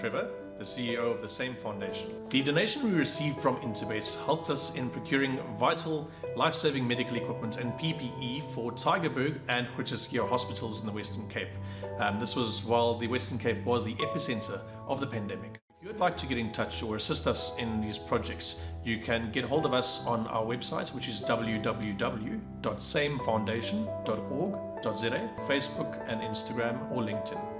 Trevor, the CEO of the same foundation. The donation we received from Intibase helped us in procuring vital life-saving medical equipment and PPE for Tygerberg and Groote Schuur hospitals in the Western Cape. Um, this was while the Western Cape was the epicenter of the pandemic. If you would like to get in touch or assist us in these projects, you can get hold of us on our website, which is www.samefoundation.org.za, Facebook and Instagram or LinkedIn.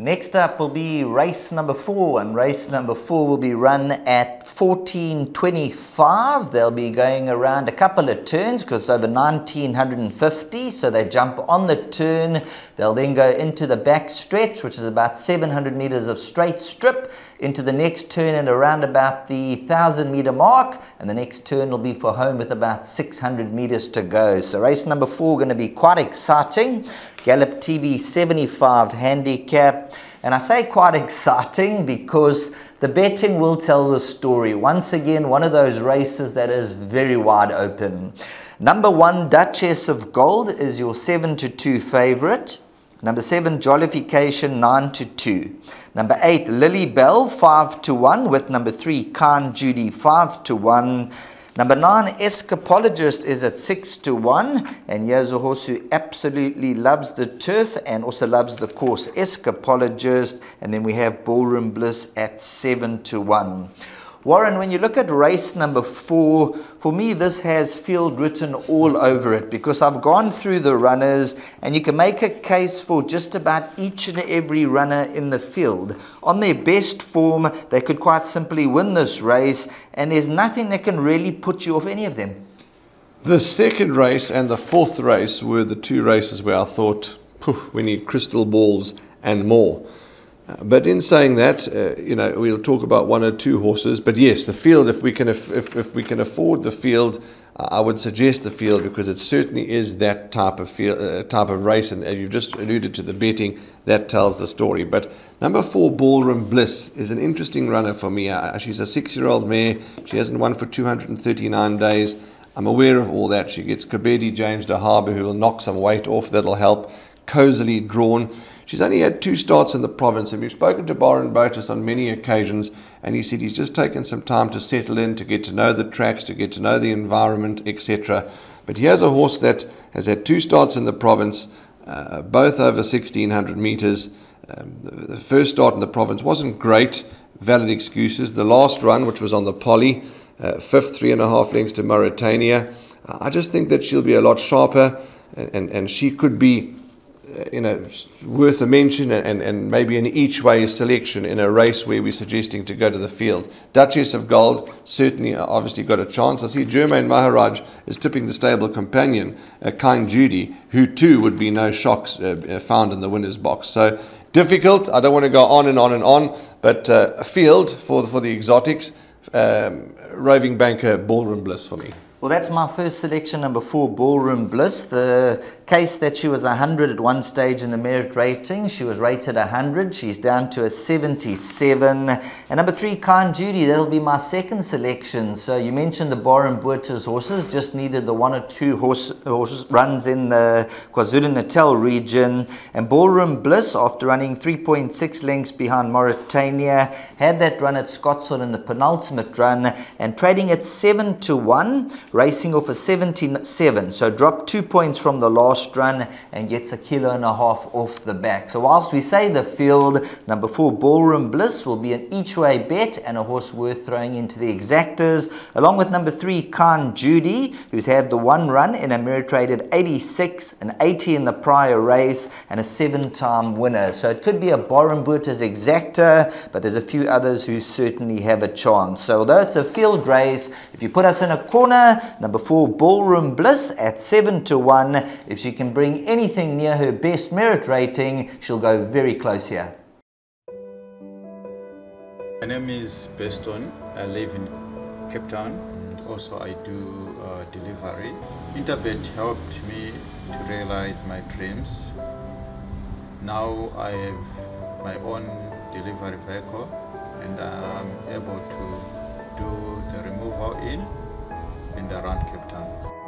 Next up will be race number four, and race number four will be run at 1425. They'll be going around a couple of turns because it's over 1950, so they jump on the turn. They'll then go into the back stretch, which is about 700 meters of straight strip, into the next turn and around about the 1000 meter mark, and the next turn will be for home with about 600 meters to go. So race number four going to be quite exciting. Gallop TV 75 handicap. And I say quite exciting because the betting will tell the story. Once again, one of those races that is very wide open. Number one, Duchess of Gold is your 7 to 2 favorite. Number 7, Jollification 9 to 2. Number 8, Lily Bell 5 to 1 with number 3, Khan Judy 5 to 1. Number nine, Escapologist is at six to one, and here's a horse who absolutely loves the turf and also loves the course, Escapologist, and then we have Ballroom Bliss at seven to one. Warren, when you look at race number four, for me this has field written all over it because I've gone through the runners and you can make a case for just about each and every runner in the field. On their best form, they could quite simply win this race and there's nothing that can really put you off any of them. The second race and the fourth race were the two races where I thought, we need crystal balls and more. But in saying that, uh, you know, we'll talk about one or two horses. But yes, the field, if we can, if, if, if we can afford the field, uh, I would suggest the field because it certainly is that type of field, uh, type of race. And as you've just alluded to the betting, that tells the story. But number four, Ballroom Bliss, is an interesting runner for me. Uh, she's a six-year-old mare. She hasn't won for 239 days. I'm aware of all that. She gets Kobedi James de Harbour, who will knock some weight off. That'll help. Cozily drawn. She's only had two starts in the province, and we've spoken to Byron Botus on many occasions, and he said he's just taken some time to settle in, to get to know the tracks, to get to know the environment, etc. But he has a horse that has had two starts in the province, uh, both over 1600 metres. Um, the, the first start in the province wasn't great, valid excuses. The last run, which was on the poly, uh, fifth, three and a half lengths to Mauritania. I just think that she'll be a lot sharper, and, and, and she could be you know, worth a mention and, and maybe an each way selection in a race where we're suggesting to go to the field. Duchess of Gold certainly uh, obviously got a chance. I see Germain Maharaj is tipping the stable companion, uh, Kind Judy, who too would be no shocks uh, uh, found in the winner's box. So difficult. I don't want to go on and on and on, but uh, a field for, for the exotics. Um, roving banker Ballroom Bliss for me. Well, that's my first selection, number four, Ballroom Bliss. The case that she was 100 at one stage in the merit rating, she was rated 100. She's down to a 77. And number three, Kind Judy, that'll be my second selection. So you mentioned the Baron Boertes horses, just needed the one or two horse, horse runs in the KwaZulu-Natal region. And Ballroom Bliss, after running 3.6 lengths behind Mauritania, had that run at Scottsville in the penultimate run and trading at 7 to 1 racing off a 77. So dropped two points from the last run and gets a kilo and a half off the back. So whilst we say the field, number four, Ballroom Bliss, will be an each way bet and a horse worth throwing into the exactas, along with number three, Khan Judy, who's had the one run in a merit rated 86, an 80 in the prior race, and a seven time winner. So it could be a Baron Boertes exacta, but there's a few others who certainly have a chance. So although it's a field race, if you put us in a corner, Number four, Ballroom Bliss at 7 to 1. If she can bring anything near her best merit rating, she'll go very close here. My name is Beston. I live in Cape Town. Also, I do uh, delivery. Interbet helped me to realize my dreams. Now I have my own delivery vehicle and I'm able to do the removal in and around Cape Town.